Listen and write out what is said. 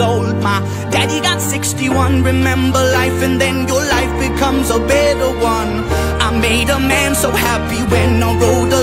old. My daddy got 61. Remember life, and then your life becomes a better one. I made a man so happy when I rode a